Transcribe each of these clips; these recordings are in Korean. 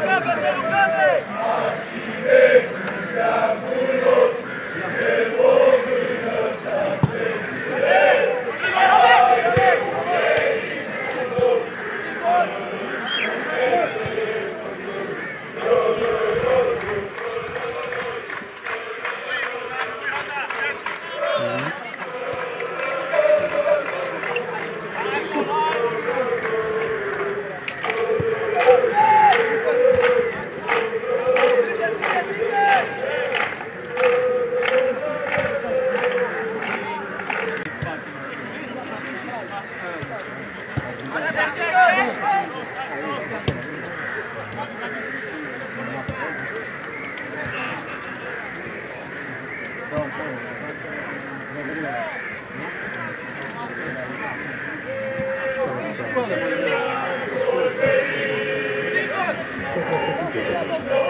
pegar, fazer o canto. 고. Paolo,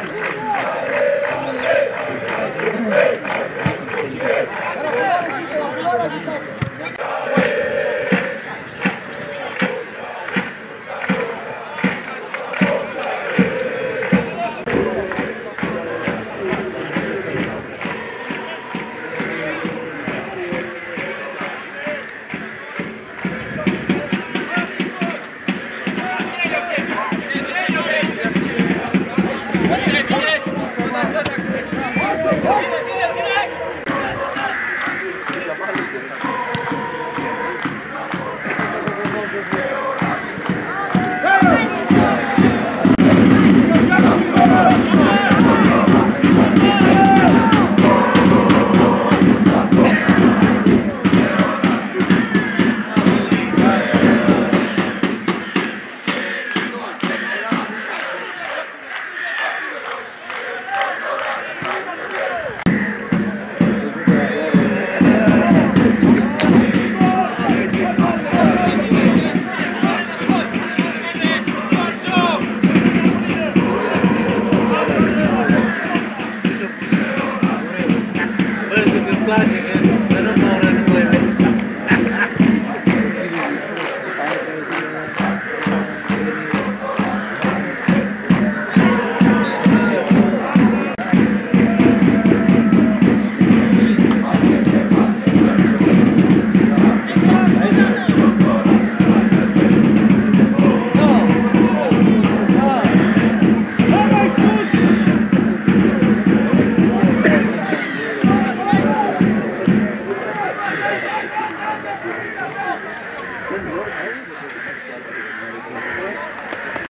glad you did.